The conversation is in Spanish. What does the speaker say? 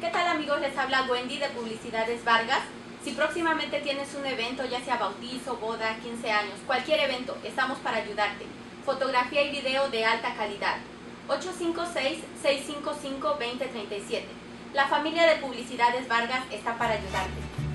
¿Qué tal amigos? Les habla Wendy de Publicidades Vargas. Si próximamente tienes un evento, ya sea bautizo, boda, 15 años, cualquier evento, estamos para ayudarte. Fotografía y video de alta calidad. 856-655-2037. La familia de Publicidades Vargas está para ayudarte.